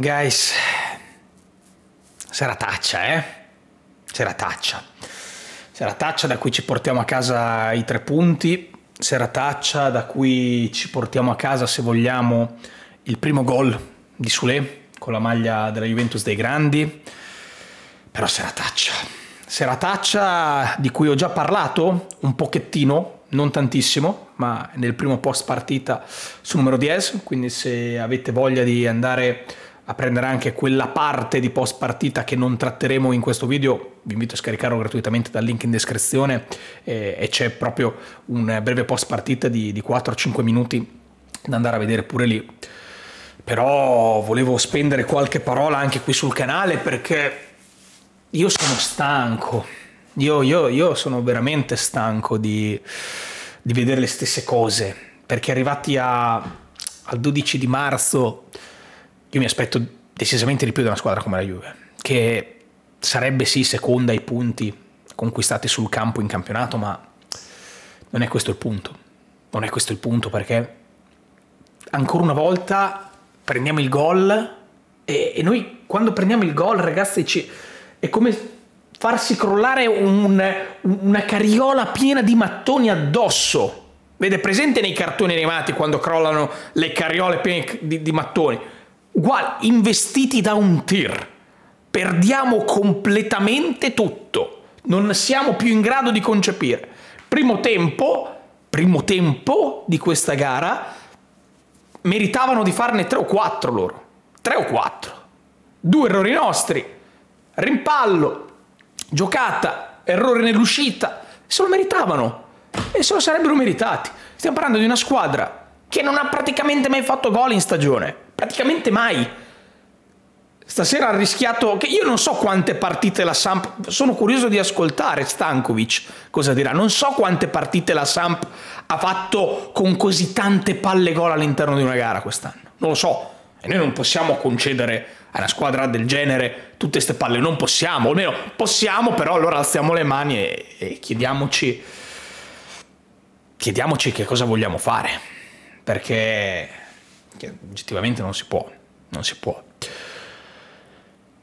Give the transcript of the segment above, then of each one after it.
guys, serataccia, eh? Serataccia. Serataccia da cui ci portiamo a casa i tre punti, serataccia da cui ci portiamo a casa, se vogliamo, il primo gol di Sule con la maglia della Juventus dei Grandi. Però serataccia. Serataccia di cui ho già parlato un pochettino, non tantissimo, ma nel primo post partita su numero 10, quindi se avete voglia di andare a prendere anche quella parte di post partita che non tratteremo in questo video, vi invito a scaricarlo gratuitamente dal link in descrizione. Eh, e c'è proprio un breve post partita di, di 4-5 minuti da andare a vedere pure lì. Però volevo spendere qualche parola anche qui sul canale perché io sono stanco, io, io, io sono veramente stanco di, di, vedere le stesse cose. Perché arrivati a, al 12 di marzo io mi aspetto decisamente di più da una squadra come la Juve, che sarebbe sì seconda ai punti conquistati sul campo in campionato, ma non è questo il punto. Non è questo il punto perché ancora una volta prendiamo il gol e, e noi quando prendiamo il gol, ragazzi, ci, è come farsi crollare un, una carriola piena di mattoni addosso. Vede presente nei cartoni animati quando crollano le carriole piene di, di mattoni? Uguale, investiti da un tir. Perdiamo completamente tutto. Non siamo più in grado di concepire. Primo tempo, primo tempo di questa gara, meritavano di farne tre o quattro loro. Tre o quattro. Due errori nostri. Rimpallo, giocata, errore nell'uscita. Se lo meritavano. E se lo sarebbero meritati. Stiamo parlando di una squadra che non ha praticamente mai fatto gol in stagione praticamente mai. Stasera ha rischiato, che io non so quante partite la Samp, sono curioso di ascoltare Stankovic cosa dirà, non so quante partite la Samp ha fatto con così tante palle gol all'interno di una gara quest'anno, non lo so, e noi non possiamo concedere a una squadra del genere tutte queste palle, non possiamo, almeno possiamo, però allora alziamo le mani e, e chiediamoci, chiediamoci che cosa vogliamo fare, perché che oggettivamente non si può, non si può.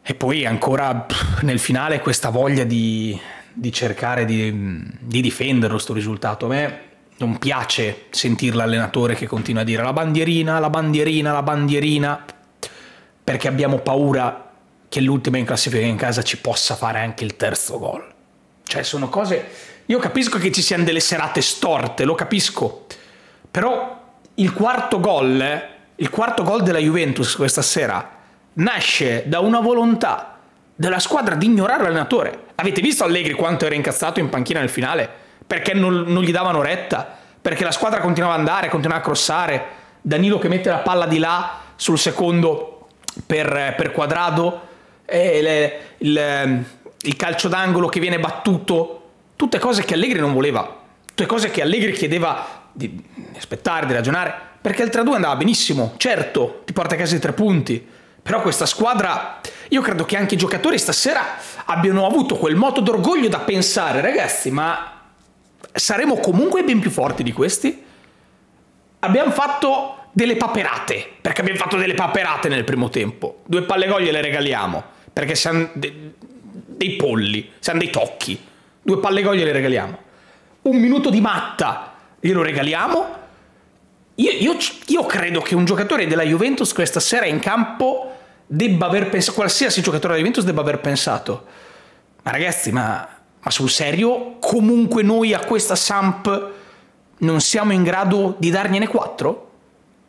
E poi ancora nel finale questa voglia di, di cercare di, di difendere questo risultato. A me non piace sentire l'allenatore che continua a dire la bandierina, la bandierina, la bandierina, perché abbiamo paura che l'ultima in classifica in casa ci possa fare anche il terzo gol. Cioè sono cose... Io capisco che ci siano delle serate storte, lo capisco, però il quarto gol il quarto gol della Juventus questa sera nasce da una volontà della squadra di ignorare l'allenatore. Avete visto Allegri quanto era incazzato in panchina nel finale? Perché non, non gli davano retta? Perché la squadra continuava ad andare, continuava a crossare. Danilo che mette la palla di là sul secondo per, per quadrado. Le, il, il calcio d'angolo che viene battuto. Tutte cose che Allegri non voleva. Tutte cose che Allegri chiedeva di aspettare, di ragionare perché il 3-2 andava benissimo, certo, ti porta a casa i tre punti, però questa squadra, io credo che anche i giocatori stasera abbiano avuto quel moto d'orgoglio da pensare, ragazzi, ma saremo comunque ben più forti di questi? Abbiamo fatto delle paperate, perché abbiamo fatto delle paperate nel primo tempo, due palle gol le regaliamo, perché siamo de- dei polli, siamo dei tocchi, due palle gol le regaliamo, un minuto di matta glielo regaliamo, io, io, io, credo che un giocatore della Juventus questa sera in campo debba aver pensato, qualsiasi giocatore della Juventus debba aver pensato, ma ragazzi, ma, ma sul serio, comunque noi a questa Samp non siamo in grado di dargliene quattro?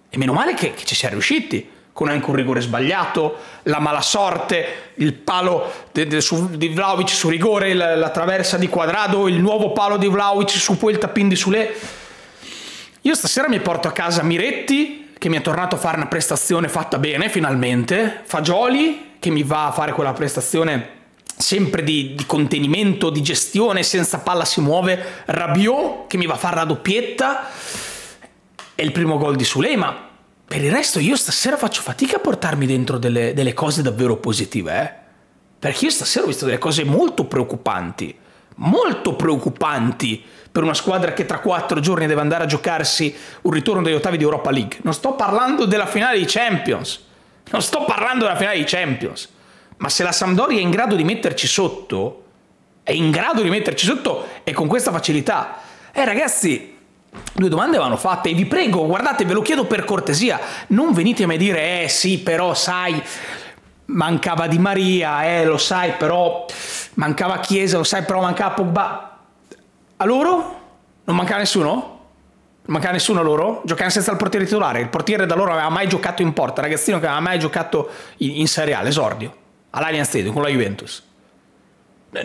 E meno male che, che ci siamo riusciti, con anche un rigore sbagliato, la mala sorte, il palo di, di, su, di Vlaovic su rigore, la, la, traversa di quadrado, il nuovo palo di Vlaovic su il tappin di Sule io stasera mi porto a casa Miretti, che mi è tornato a fare una prestazione fatta bene finalmente, Fagioli, che mi va a fare quella prestazione sempre di, di, contenimento, di gestione, senza palla si muove, Rabiot, che mi va a fare la doppietta, e il primo gol di Sulema. Per il resto io stasera faccio fatica a portarmi dentro delle, delle cose davvero positive, eh? Perché io stasera ho visto delle cose molto preoccupanti, molto preoccupanti per una squadra che tra quattro giorni deve andare a giocarsi un ritorno degli ottavi di Europa League. Non sto parlando della finale di Champions. Non sto parlando della finale di Champions. Ma se la Sampdoria è in grado di metterci sotto, è in grado di metterci sotto e con questa facilità. Eh ragazzi, due domande vanno fatte e vi prego, guardate, ve lo chiedo per cortesia, non venitemi a dire, eh sì, però sai, mancava Di Maria, eh lo sai, però mancava Chiesa, lo sai, però mancava Pogba. A loro? Non mancava nessuno? Non mancava nessuno a loro? Giocavano senza il portiere titolare. Il portiere da loro aveva mai giocato in porta, ragazzino che aveva mai giocato in, in Serie A, l'esordio, all'Allianz Stadium con la Juventus.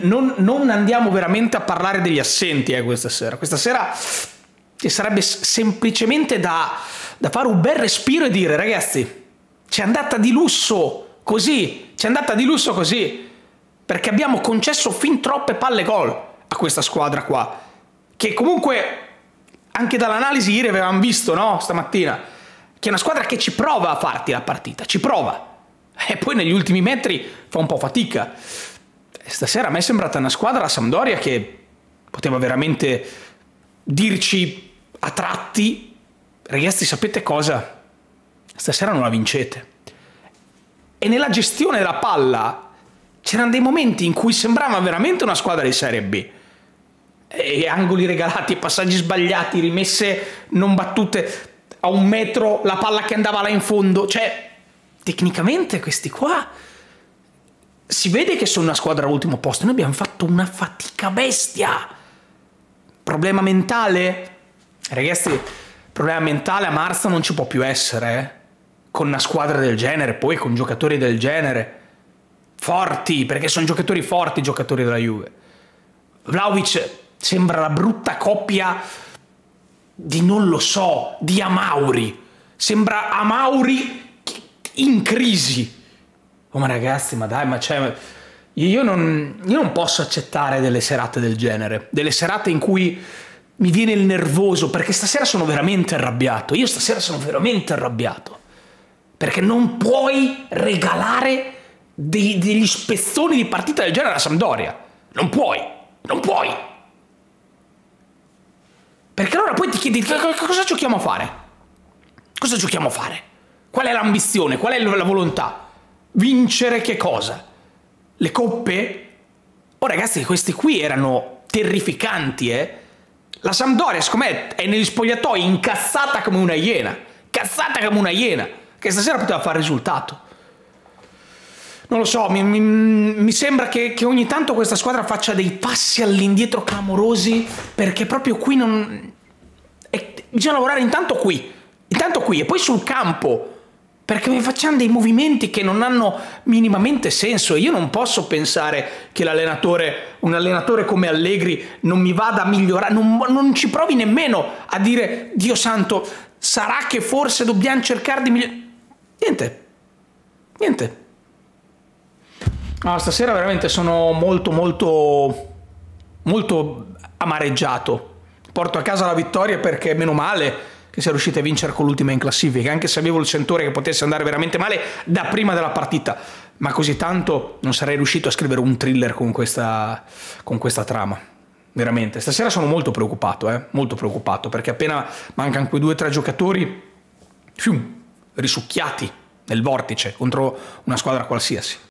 Non, non, andiamo veramente a parlare degli assenti eh, questa sera. Questa sera ci sarebbe semplicemente da, da fare un bel respiro e dire ragazzi, ci è andata di lusso così, ci è andata di lusso così, perché abbiamo concesso fin troppe palle gol a questa squadra qua, che comunque anche dall'analisi ieri avevamo visto, no, stamattina, che è una squadra che ci prova a farti la partita, ci prova, e poi negli ultimi metri fa un po' fatica stasera a me è sembrata una squadra, la Sampdoria, che poteva veramente dirci a tratti, ragazzi sapete cosa? Stasera non la vincete. E nella gestione della palla c'erano dei momenti in cui sembrava veramente una squadra di Serie B. E angoli regalati, passaggi sbagliati, rimesse non battute a un metro, la palla che andava là in fondo. Cioè, tecnicamente questi qua si vede che sono una squadra all'ultimo posto. Noi abbiamo fatto una fatica bestia. Problema mentale? Ragazzi, problema mentale a marzo non ci può più essere. Eh? Con una squadra del genere, poi con giocatori del genere. Forti, perché sono giocatori forti i giocatori della Juve. Vlaovic sembra la brutta coppia di non lo so, di Amauri. Sembra Amauri in crisi Oh ma ragazzi, ma dai, ma c'è... Io non, io non posso accettare delle serate del genere, delle serate in cui mi viene il nervoso, perché stasera sono veramente arrabbiato. Io stasera sono veramente arrabbiato. Perché non puoi regalare dei, degli spezzoni di partita del genere alla Sampdoria. Non puoi, non puoi. Perché allora poi ti chiedi cosa giochiamo a fare? Cosa giochiamo a fare? Qual è l'ambizione? Qual è la volontà? Vincere che cosa? Le coppe? Oh ragazzi, questi qui erano terrificanti, eh? La Sampdoria, secondo me, è negli spogliatoi incazzata come una iena. Cazzata come una iena. Che stasera poteva fare risultato. Non lo so, mi, mi, mi sembra che, che, ogni tanto questa squadra faccia dei passi all'indietro clamorosi perché proprio qui non... E bisogna lavorare intanto qui, intanto qui e poi sul campo perché facciamo dei movimenti che non hanno minimamente senso. Io non posso pensare che l'allenatore, un allenatore come Allegri, non mi vada a migliorare, non, non ci provi nemmeno a dire, Dio santo, sarà che forse dobbiamo cercare di migliorare. Niente, niente. No, stasera veramente sono molto, molto, molto amareggiato. Porto a casa la vittoria perché, meno male, che sia riusciti a vincere con l'ultima in classifica, anche se avevo il sentore che potesse andare veramente male da prima della partita, ma così tanto non sarei riuscito a scrivere un thriller con questa, con questa trama. Veramente, stasera sono molto preoccupato, eh? molto preoccupato, perché appena mancano quei due o tre giocatori, fium, risucchiati nel vortice contro una squadra qualsiasi.